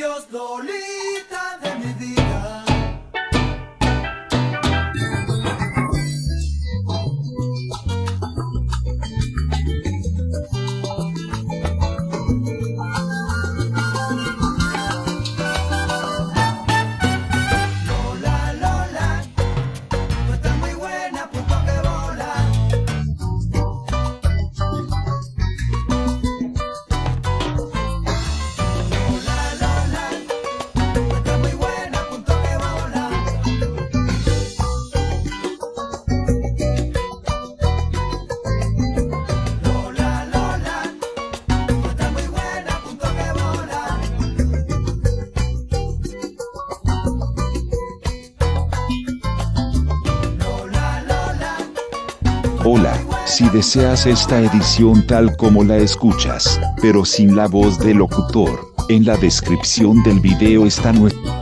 Dios dolido. Hola, si deseas esta edición tal como la escuchas, pero sin la voz del locutor, en la descripción del video está nuestro